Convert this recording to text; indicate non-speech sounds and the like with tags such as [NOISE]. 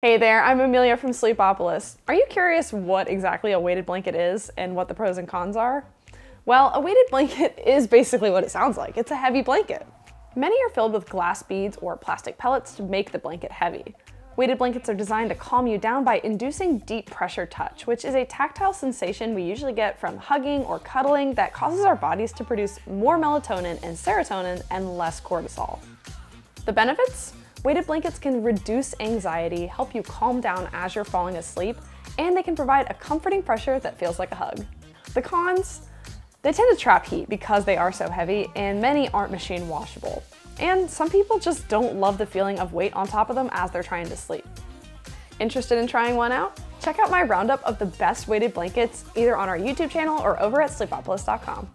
Hey there, I'm Amelia from Sleepopolis. Are you curious what exactly a weighted blanket is and what the pros and cons are? Well, a weighted blanket [LAUGHS] is basically what it sounds like. It's a heavy blanket. Many are filled with glass beads or plastic pellets to make the blanket heavy. Weighted blankets are designed to calm you down by inducing deep pressure touch, which is a tactile sensation we usually get from hugging or cuddling that causes our bodies to produce more melatonin and serotonin and less cortisol. The benefits? Weighted blankets can reduce anxiety, help you calm down as you're falling asleep, and they can provide a comforting pressure that feels like a hug. The cons? They tend to trap heat because they are so heavy, and many aren't machine washable. And some people just don't love the feeling of weight on top of them as they're trying to sleep. Interested in trying one out? Check out my roundup of the best weighted blankets either on our YouTube channel or over at sleepopolis.com.